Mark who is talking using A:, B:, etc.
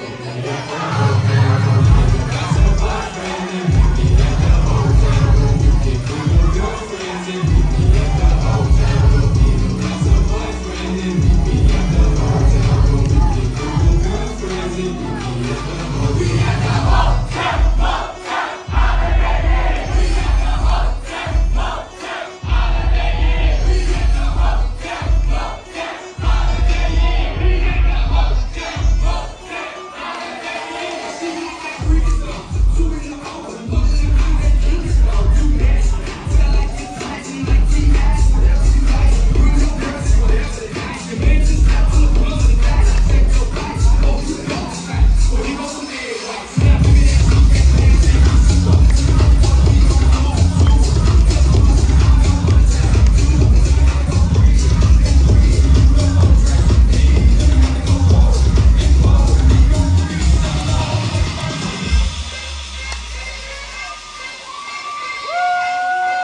A: Música